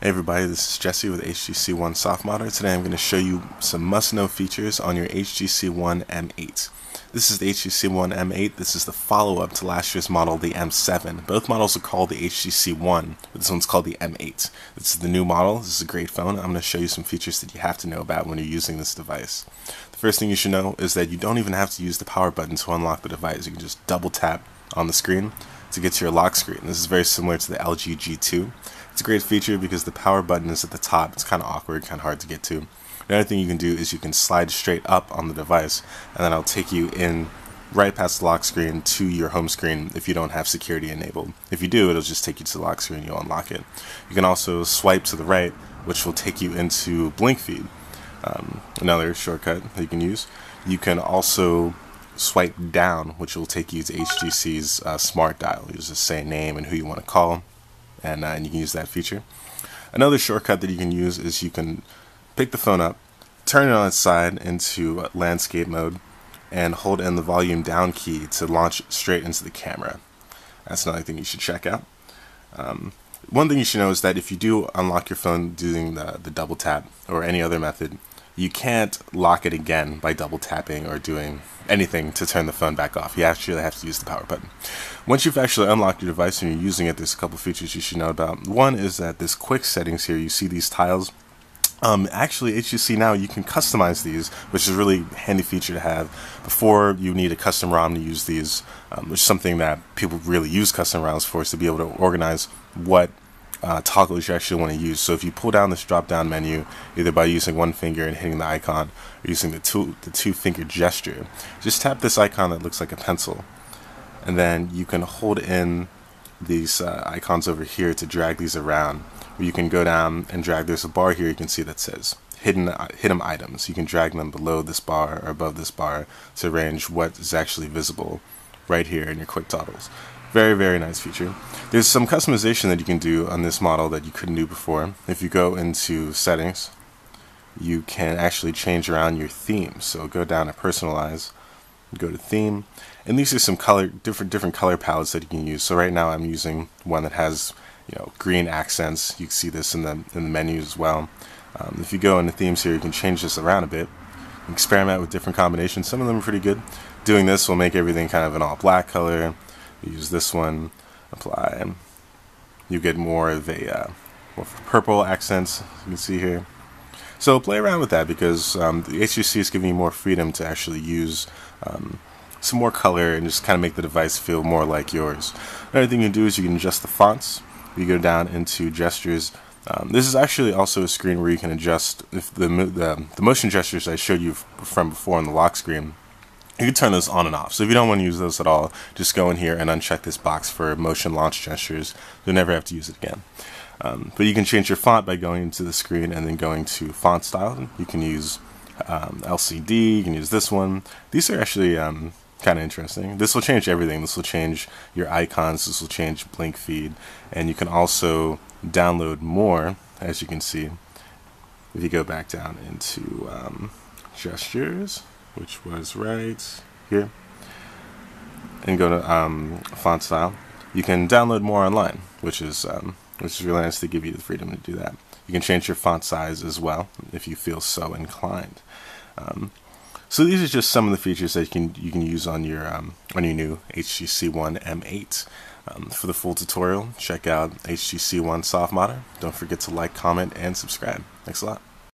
Hey everybody, this is Jesse with HTC One Softmodder. Today I'm going to show you some must-know features on your HTC One M8. This is the HTC One M8. This is the follow-up to last year's model, the M7. Both models are called the HTC One, but this one's called the M8. This is the new model. This is a great phone. I'm going to show you some features that you have to know about when you're using this device. The first thing you should know is that you don't even have to use the power button to unlock the device. You can just double tap on the screen to get to your lock screen. This is very similar to the LG G2. It's a great feature because the power button is at the top. It's kind of awkward, kind of hard to get to. Another thing you can do is you can slide straight up on the device and then I'll take you in right past the lock screen to your home screen if you don't have security enabled. If you do, it'll just take you to the lock screen, and you'll unlock it. You can also swipe to the right, which will take you into Blink Feed, um, another shortcut that you can use. You can also swipe down, which will take you to HTC's uh, smart dial. You just say name and who you want to call, and, uh, and you can use that feature. Another shortcut that you can use is you can pick the phone up, turn it on its side into uh, landscape mode, and hold in the volume down key to launch straight into the camera. That's another thing you should check out. Um, one thing you should know is that if you do unlock your phone doing the, the double tap or any other method, you can't lock it again by double tapping or doing anything to turn the phone back off. You actually have to use the power button. Once you've actually unlocked your device and you're using it, there's a couple features you should know about. One is that this quick settings here, you see these tiles. Um, actually, HTC now you can customize these, which is a really handy feature to have. Before you need a custom ROM to use these, um, which is something that people really use custom ROMs for, is to be able to organize what uh, toggles you actually want to use. So if you pull down this drop down menu, either by using one finger and hitting the icon, or using the two, the two finger gesture, just tap this icon that looks like a pencil. And then you can hold in these uh, icons over here to drag these around. Or you can go down and drag, there's a bar here you can see that says hidden uh, hidden items. You can drag them below this bar or above this bar to arrange what is actually visible right here in your quick toggles. Very, very nice feature. There's some customization that you can do on this model that you couldn't do before. If you go into settings, you can actually change around your theme. So go down to personalize, go to theme, and these are some color, different different color palettes that you can use. So right now I'm using one that has you know green accents. You can see this in the in the menu as well. Um, if you go into themes here, you can change this around a bit, experiment with different combinations. Some of them are pretty good. Doing this will make everything kind of an all black color use this one, apply. You get more of a uh, more purple accents, you can see here. So play around with that because um, the HTC is giving you more freedom to actually use um, some more color and just kind of make the device feel more like yours. Another thing you can do is you can adjust the fonts. You go down into gestures. Um, this is actually also a screen where you can adjust if the, the, the motion gestures I showed you from before on the lock screen you can turn those on and off. So if you don't want to use those at all, just go in here and uncheck this box for motion launch gestures. You'll never have to use it again. Um, but you can change your font by going into the screen and then going to font style. You can use um, LCD, you can use this one. These are actually um, kind of interesting. This will change everything. This will change your icons, this will change blink feed, and you can also download more, as you can see. If you go back down into um, gestures, which was right here, and go to um, font style, you can download more online, which is um, which is really nice to give you the freedom to do that. You can change your font size as well if you feel so inclined. Um, so these are just some of the features that you can you can use on your um, on your new HTC One M8. Um, for the full tutorial, check out HTC One Softmodder. Don't forget to like, comment, and subscribe. Thanks a lot.